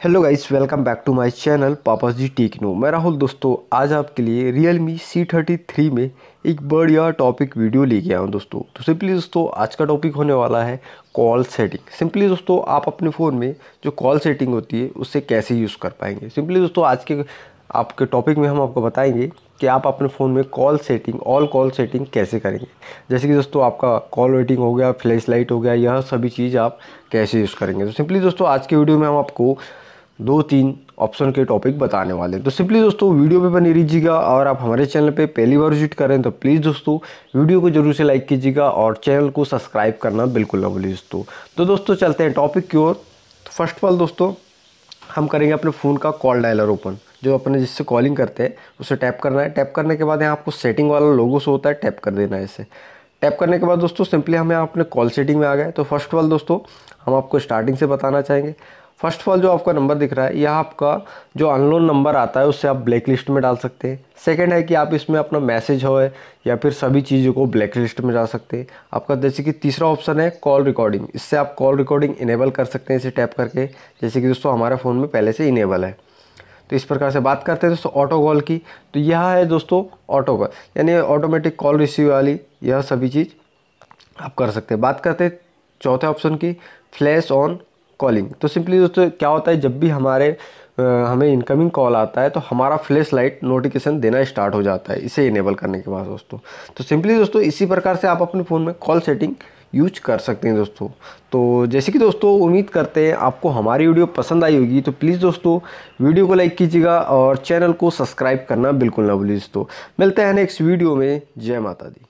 Hello guys, welcome back to my channel papa ji techno. मैं राहुल दोस्तों, आज आपके लिए realme C thirty three में एक बढ़िया टॉपिक वीडियो लेके आया हूँ दोस्तों। तो सिंपली दोस्तों, आज का टॉपिक होने वाला है कॉल सेटिंग सिंपली दोस्तों, आप अपने फ़ोन में जो कॉल सेटिंग होती है उससे कैसे यूज़ कर पाएँगे? सिंपली दोस्तों, आज के आपके टॉपिक में हम आपको बताएँगे कि आप अपने फ़ोन में call setting all call setting कैसे करेंगे। जैसे कि दोस्तों, आपका कॉल वेटिंग हो गया फ्लैश लाइट हो गया, यह सभी चीज़ आप कैसे यूज़ करेंगे? तो सिंपली दोस्तों, आज के वीडियो में हम आपको दो तीन ऑप्शन के टॉपिक बताने वाले हैं। तो सिंपली दोस्तों वीडियो पे बनी रहिएगा और आप हमारे चैनल पे पहली बार विज़िट करें तो प्लीज़ दोस्तों वीडियो को ज़रूर से लाइक कीजिएगा और चैनल को सब्सक्राइब करना बिल्कुल ना भूलिए दोस्तों। तो दोस्तों, चलते हैं टॉपिक की ओर। तो फ़र्स्ट ऑफ़ ऑल दोस्तों, हम करेंगे अपने फ़ोन का कॉल डायलर ओपन जो अपने जिससे कॉलिंग करते हैं, उसे टैप करना है। टैप करने के बाद यहाँ आपको सेटिंग वाला लोगो से होता है टैप कर देना है इसे। टैप करने के बाद दोस्तों सिंपली हम यहाँ अपने कॉल सेटिंग में आ गए। तो फ़र्स्ट ऑफ़ ऑल दोस्तों, हम आपको स्टार्टिंग से बताना चाहेंगे। फ़र्स्ट ऑफ़ ऑल जो आपका नंबर दिख रहा है, यह आपका जो अनलोन नंबर आता है, उससे आप ब्लैक लिस्ट में डाल सकते हैं। सेकंड है कि आप इसमें अपना मैसेज हो या फिर सभी चीज़ों को ब्लैक लिस्ट में डाल सकते हैं। आपका जैसे कि तीसरा ऑप्शन है कॉल रिकॉर्डिंग इससे आप कॉल रिकॉर्डिंग इनेबल कर सकते हैं, इसे टैप करके। जैसे कि दोस्तों, हमारे फ़ोन में पहले से इनेबल है। तो इस प्रकार से बात करते हैं दोस्तों ऑटो कॉल की। तो यह है दोस्तों ऑटो कॉल यानी ऑटोमेटिक कॉल रिसीव वाली यह सभी चीज़ आप कर सकते हैं। बात करते हैं चौथे ऑप्शन की फ्लैश ऑन कॉलिंग तो सिंपली दोस्तों, क्या होता है, जब भी हमारे हमें इनकमिंग कॉल आता है तो हमारा फ्लैश लाइट नोटिफिकेशन देना स्टार्ट हो जाता है। इसे इनेबल करने के बाद दोस्तों। तो सिंपली दोस्तों, इसी प्रकार से आप अपने फ़ोन में कॉल सेटिंग यूज़ कर सकते हैं दोस्तों। तो जैसे कि दोस्तों, उम्मीद करते हैं आपको हमारी वीडियो पसंद आई होगी। तो प्लीज़ दोस्तों वीडियो को लाइक कीजिएगा और चैनल को सब्सक्राइब करना बिल्कुल ना भूलिए दोस्तों। मिलते हैं नेक्स्ट वीडियो में। जय माता दी।